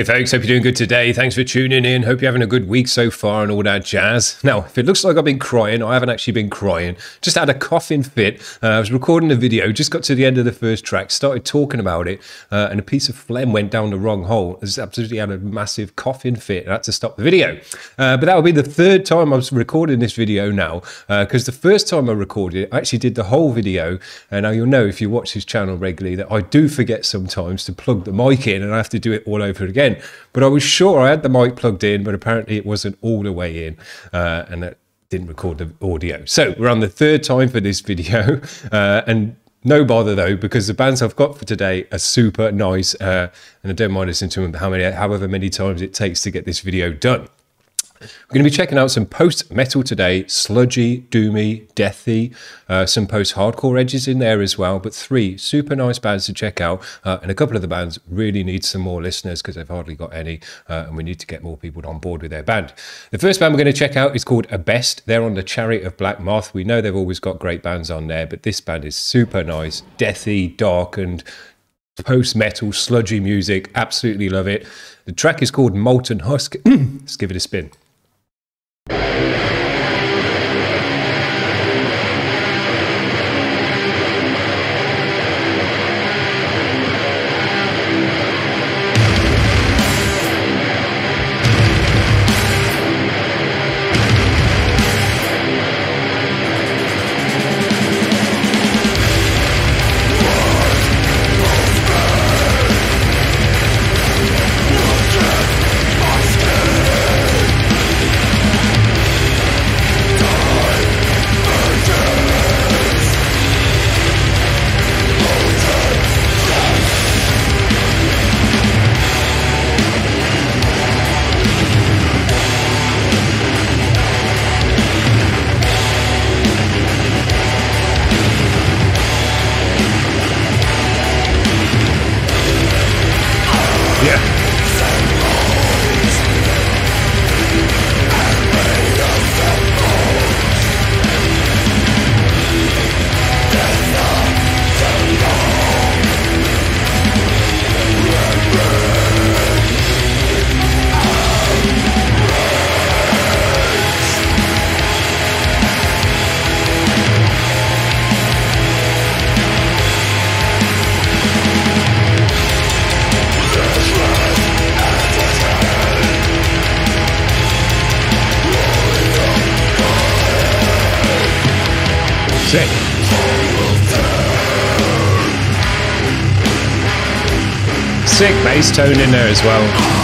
Hey folks, hope you're doing good today. Thanks for tuning in. Hope you're having a good week so far and all that jazz. Now, if it looks like I've been crying, I haven't actually been crying. Just had a coughing fit. Uh, I was recording a video, just got to the end of the first track, started talking about it, uh, and a piece of phlegm went down the wrong hole. I just absolutely had a massive coughing fit. I had to stop the video. Uh, but that will be the third time I was recording this video now, because uh, the first time I recorded it, I actually did the whole video. And now you'll know if you watch this channel regularly that I do forget sometimes to plug the mic in and I have to do it all over again again. But I was sure I had the mic plugged in, but apparently it wasn't all the way in, uh, and that didn't record the audio. So we're on the third time for this video, uh, and no bother though, because the bands I've got for today are super nice, uh, and I don't mind listening to them how many, however many times it takes to get this video done. We're going to be checking out some post metal today, sludgy, doomy, deathy, uh, some post hardcore edges in there as well. But three super nice bands to check out, uh, and a couple of the bands really need some more listeners because they've hardly got any, uh, and we need to get more people on board with their band. The first band we're going to check out is called Abest. They're on the Chariot of Black Moth. We know they've always got great bands on there, but this band is super nice, deathy, dark, and post metal, sludgy music. Absolutely love it. The track is called Molten Husk. Let's give it a spin. Sick. Sick bass tone in there as well.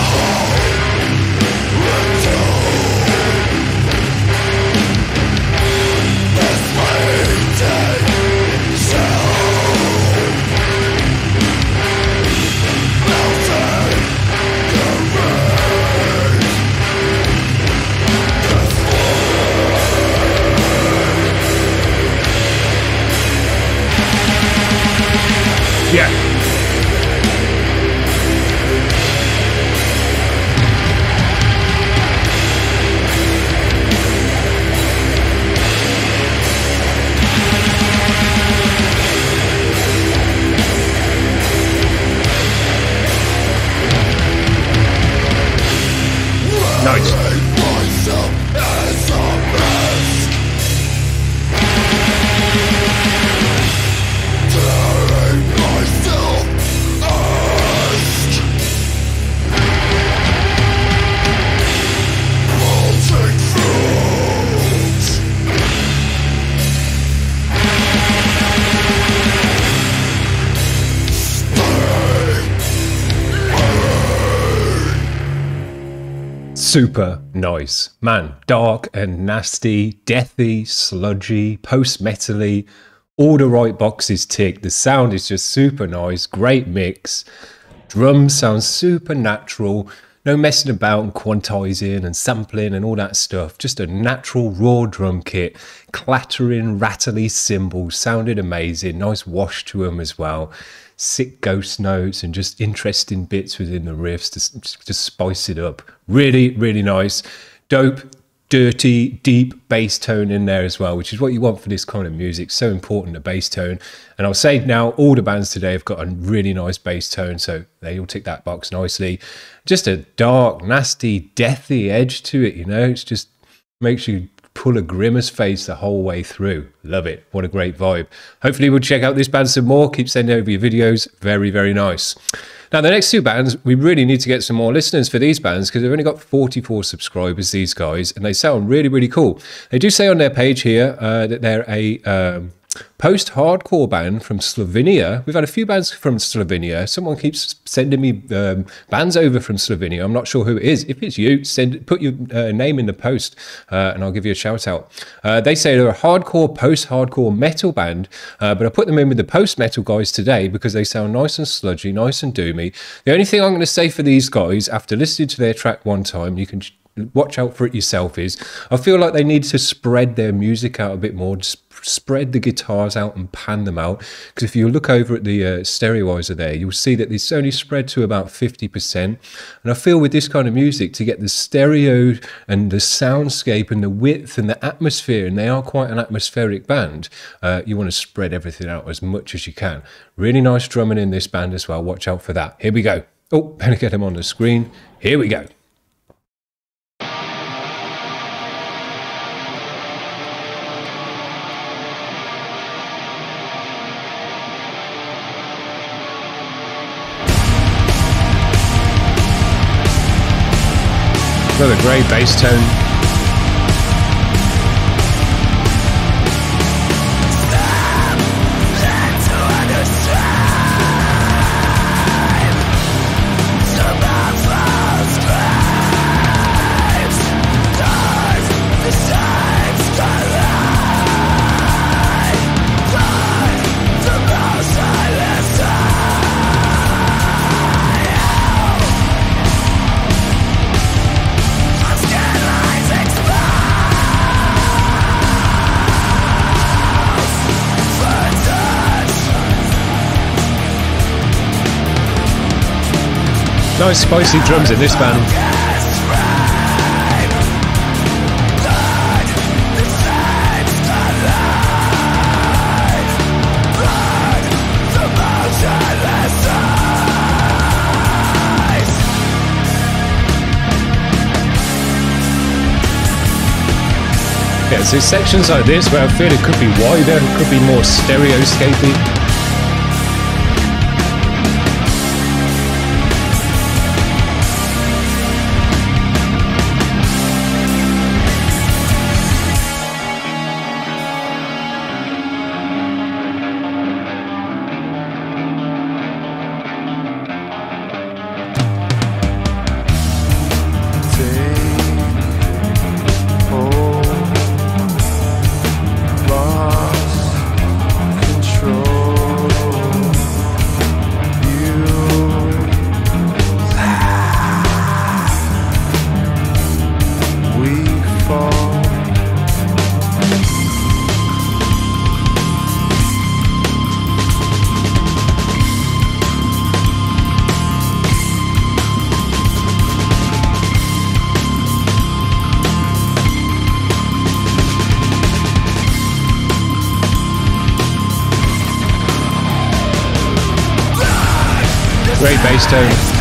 Super nice. Man, dark and nasty, deathy, sludgy, post metally, all the right boxes tick. The sound is just super nice, great mix. Drums sound super natural. No messing about and quantizing and sampling and all that stuff. Just a natural raw drum kit. Clattering, rattly cymbals. Sounded amazing. Nice wash to them as well sick ghost notes and just interesting bits within the riffs to, to spice it up. Really, really nice. Dope. dirty, deep bass tone in there as well, which is what you want for this kind of music. So important, a bass tone. And I'll say now, all the bands today have got a really nice bass tone, so they all tick that box nicely. Just a dark, nasty, deathy edge to it, you know? It's just makes you pull a grimace face the whole way through. Love it. What a great vibe. Hopefully, we'll check out this band some more. Keep sending over your videos. Very, very nice. Now, the next two bands, we really need to get some more listeners for these bands because they've only got 44 subscribers, these guys, and they sound really, really cool. They do say on their page here uh, that they're a. Um, post hardcore band from Slovenia. We've had a few bands from Slovenia. Someone keeps sending me um, bands over from Slovenia. I'm not sure who it is. If it's you, send put your uh, name in the post, uh, and I'll give you a shout out. Uh, they say they're a hardcore post hardcore metal band, uh, but I put them in with the post metal guys today because they sound nice and sludgy, nice and doomy. The only thing I'm going to say for these guys after listening to their track one time, you can watch out for it yourself is I feel like they need to spread their music out a bit more, just spread the guitars out and pan them out. Because if you look over at the uh, stereoizer there, you'll see that it's only spread to about 50%. And I feel with this kind of music, to get the stereo and the soundscape and the width and the atmosphere, and they are quite an atmospheric band, uh, you want to spread everything out as much as you can. Really nice drumming in this band as well. Watch out for that. Here we go. Oh, better get them on the screen. Here we go. Another great bass tone. Nice spicy drums in this band. Yeah, so sections like this where I feel it could be wider, it could be more stereoscapy. Great bass tone.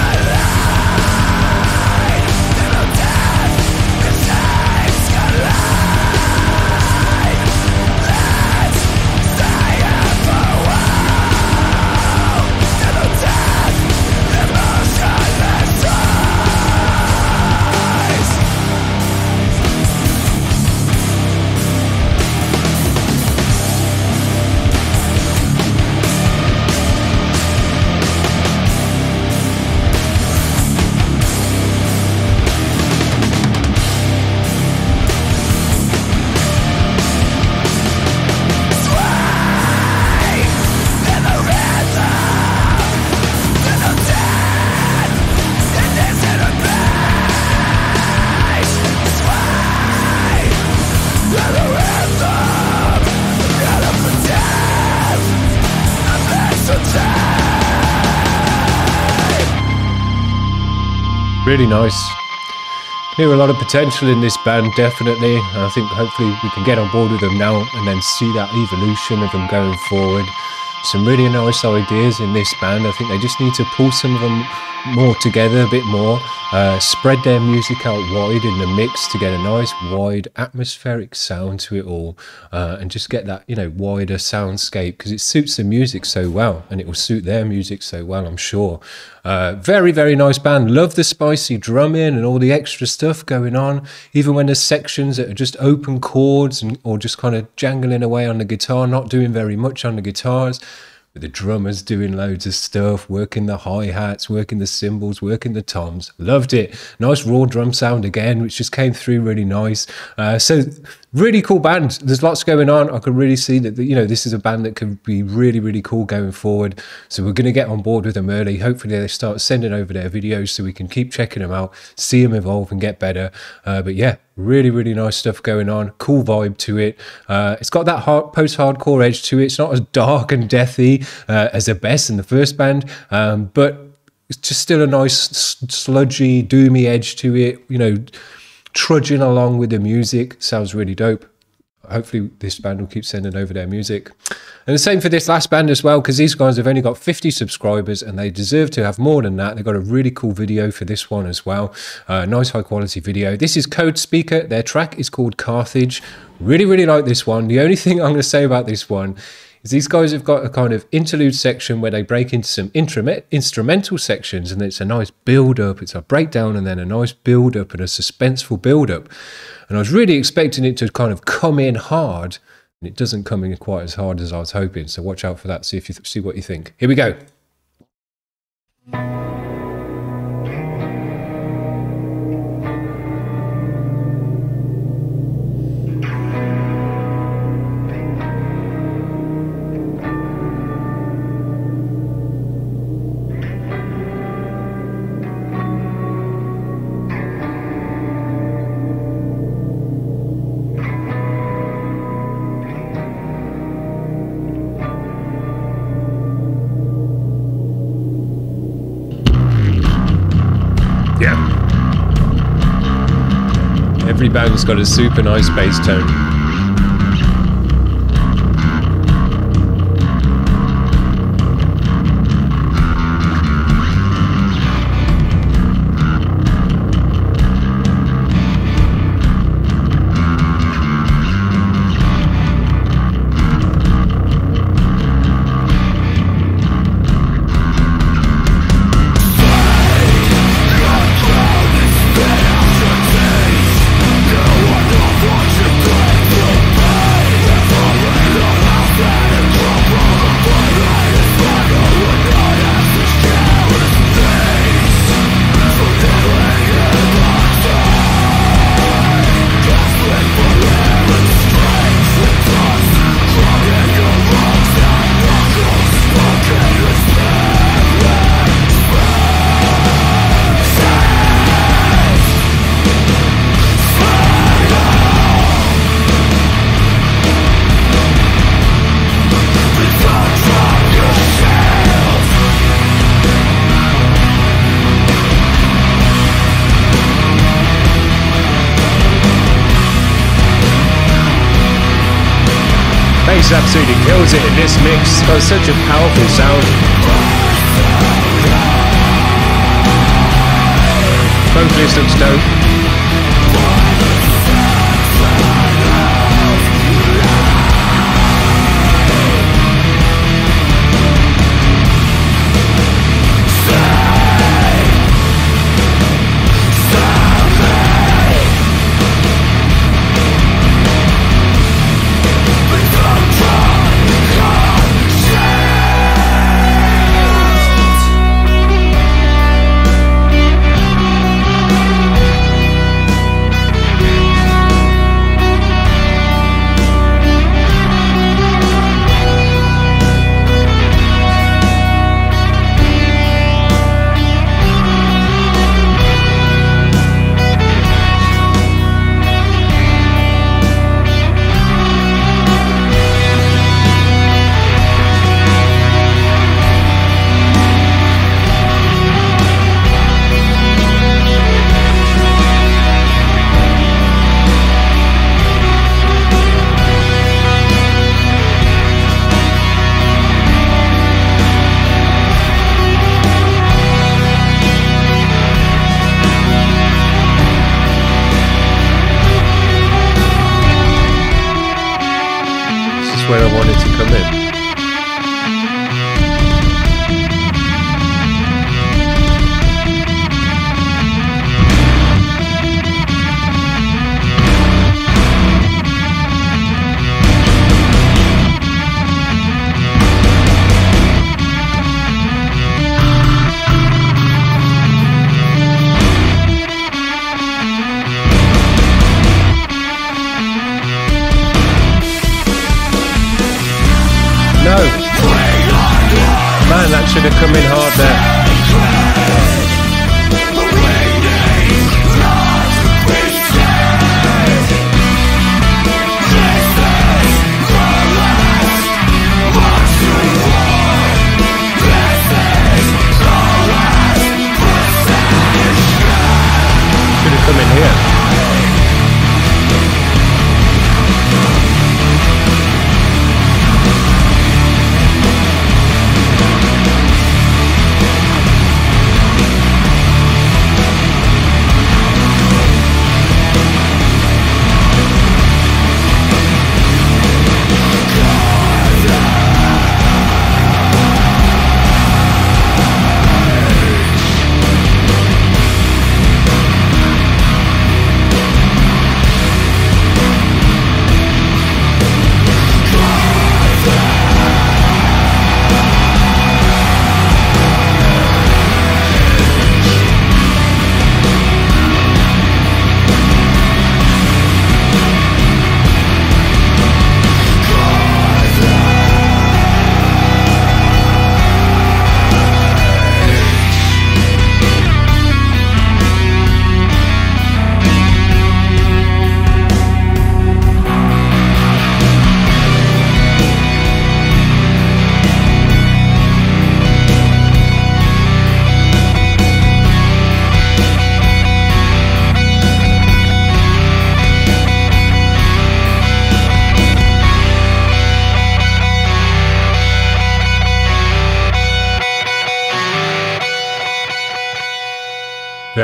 Really nice. Hear a lot of potential in this band, definitely. I think hopefully we can get on board with them now and then see that evolution of them going forward. Some really nice ideas in this band. I think they just need to pull some of them more together, a bit more, uh, spread their music out wide in the mix to get a nice wide atmospheric sound to it all, uh, and just get that you know wider soundscape because it suits the music so well, and it will suit their music so well, I'm sure. Uh, very very nice band. Love the spicy drumming and all the extra stuff going on. Even when there's sections that are just open chords and or just kind of jangling away on the guitar, not doing very much on the guitars with the drummers doing loads of stuff, working the hi hats, working the cymbals, working the toms. Loved it. Nice raw drum sound again, which just came through really nice. Uh, so really cool band. There's lots going on. I can really see that you know this is a band that could be really really cool going forward. So we're going to get on board with them early. Hopefully they start sending over their videos so we can keep checking them out, see them evolve and get better. Uh, but yeah, really really nice stuff going on. Cool vibe to it. Uh, it's got that hard, post-hardcore edge to it. It's not as dark and deathy uh, as Abest in the first band, um, but it's just still a nice sludgy, doomy edge to it. You know trudging along with the music. Sounds really dope. Hopefully, this band will keep sending over their music. And the same for this last band as well, because these guys have only got 50 subscribers and they deserve to have more than that. They've got a really cool video for this one as well. Uh, nice high quality video. This is Codespeaker. Their track is called Carthage. Really, really like this one. The only thing I'm going to say about this one is these guys have got a kind of interlude section where they break into some instrumental sections and it's a nice build up. It's a breakdown and then a nice build up and a suspenseful build up. And I was really expecting it to kind of come in hard and it doesn't come in quite as hard as I was hoping. So watch out for that. See if you see what you think. Here we go. Got a super nice bass tone. Bass absolutely kills it in this mix. Got such a powerful sound. Vocalist looks dope.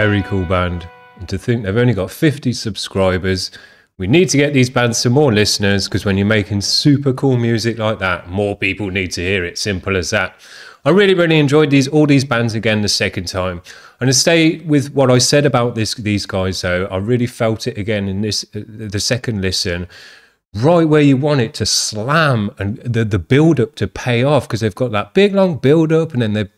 Very cool band. And to think they've only got 50 subscribers. We need to get these bands some more listeners because when you're making super cool music like that, more people need to hear it. Simple as that. I really, really enjoyed these all these bands again the second time. And to stay with what I said about this these guys though, I really felt it again in this uh, the second listen right where you want it to slam and the, the build up to pay off because they've got that big long build up and then they're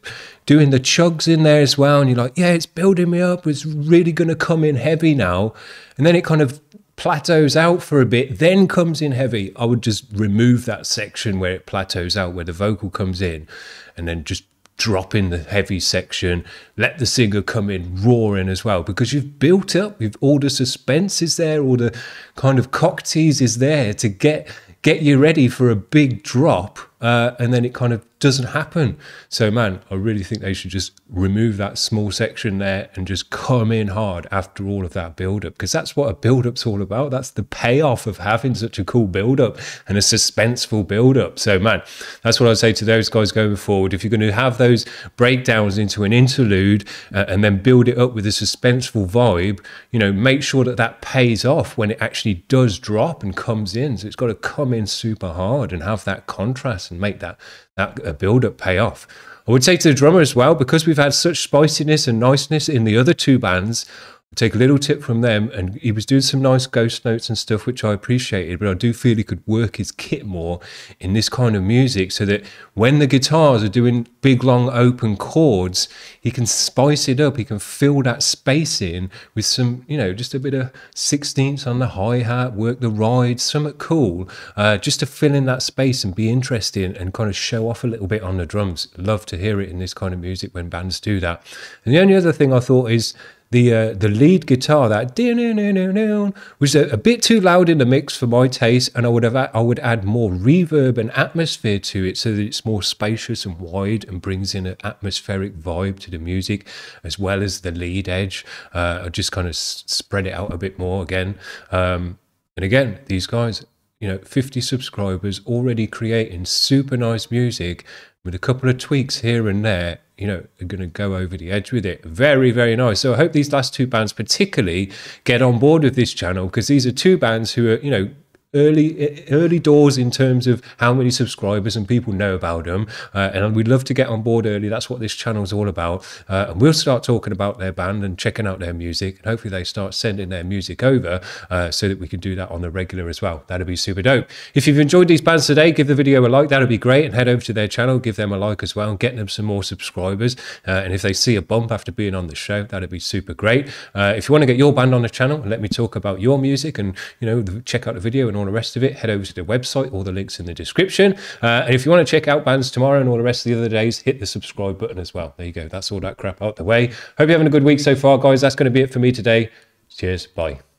doing the chugs in there as well and you're like yeah it's building me up. It's really going to come in heavy now. And then it kind of plateaus out for a bit then comes in heavy. I would just remove that section where it plateaus out where the vocal comes in and then just drop in the heavy section, let the singer come in roaring as well, because you've built up, you've all the suspense is there, all the kind of cock tease is there to get get you ready for a big drop, uh, and then it kind of doesn't happen. So, man, I really think they should just remove that small section there and just come in hard after all of that build up, because that's what a build up's all about. That's the payoff of having such a cool build up and a suspenseful build up. So, man, that's what I'd say to those guys going forward. If you're going to have those breakdowns into an interlude uh, and then build it up with a suspenseful vibe, you know, make sure that that pays off when it actually does drop and comes in. So, it's got to come in super hard and have that contrast and make that that uh, build up pay off. I would say to the drummer as well, because we've had such spiciness and niceness in the other two bands, take a little tip from them. And he was doing some nice ghost notes and stuff, which I appreciated. But I do feel he could work his kit more in this kind of music so that when the guitars are doing big, long, open chords, he can spice it up. He can fill that space in with some, you know, just a bit of sixteenths on the hi hat, work the rides, something cool, uh, just to fill in that space and be interesting and kind of show off a little bit on the drums. Love to hear it in this kind of music when bands do that. And the only other thing I thought is the uh, the lead guitar that was a, a, bit too loud in the mix for my taste, and I would have I would add more reverb and atmosphere to it so that it's more spacious and wide and brings in an atmospheric vibe to the music, as well as the lead edge. Uh, I just kind of spread it out a bit more again. Um, and again, these guys, you know, 50 subscribers already creating super nice music with a couple of tweaks here and there you know, are going to go over the edge with it. Very, very nice. So I hope these last two bands particularly get on board with this channel because these are two bands who are, you know, early early doors in terms of how many subscribers and people know about them. Uh, and we'd love to get on board early. That's what this channel is all about. Uh, and we'll start talking about their band and checking out their music. And hopefully they start sending their music over uh, so that we can do that on the regular as well. That'd be super dope. If you've enjoyed these bands today, give the video a like. That'd be great. And head over to their channel, give them a like as well, and get them some more subscribers. Uh, and if they see a bump after being on the show, that'd be super great. Uh, if you want to get your band on the channel and let me talk about your music and, you know, check out the video and all all the rest of it, head over to the website. All the links in the description. Uh, and if you want to check out bands tomorrow and all the rest of the other days, hit the subscribe button as well. There you go. That's all that crap out the way. Hope you're having a good week so far, guys. That's going to be it for me today. Cheers. Bye.